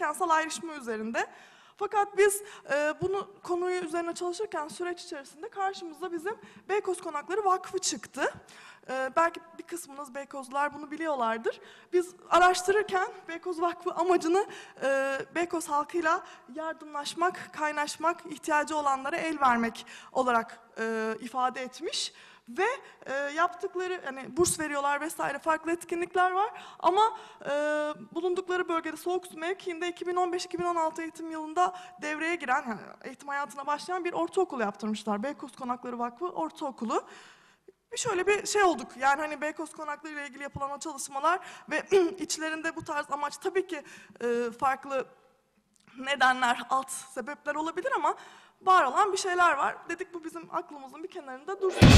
yasal ayrışma üzerinde. Fakat biz e, bunu konuyu üzerine çalışırken süreç içerisinde karşımıza bizim Beykoz Konakları Vakfı çıktı. E, belki bir kısmınız Beykozlular bunu biliyorlardır. Biz araştırırken Beykoz Vakfı amacını e, Beykoz halkıyla yardımlaşmak, kaynaşmak, ihtiyacı olanlara el vermek olarak e, ifade etmiş. Ve e, yaptıkları hani burs veriyorlar vesaire farklı etkinlikler var ama e, bulundukları bölgede soğuk su mevkiinde 2015-2016 eğitim yılında devreye giren yani eğitim hayatına başlayan bir ortaokul yaptırmışlar. Beykoz Konakları Vakfı Ortaokulu. Bir şöyle bir şey olduk. Yani hani Beykoz Konakları ile ilgili yapılan o çalışmalar ve içlerinde bu tarz amaç tabii ki e, farklı nedenler, alt sebepler olabilir ama var olan bir şeyler var. Dedik bu bizim aklımızın bir kenarında dursun.